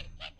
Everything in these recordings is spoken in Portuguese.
Get, get, get.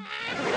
Ah!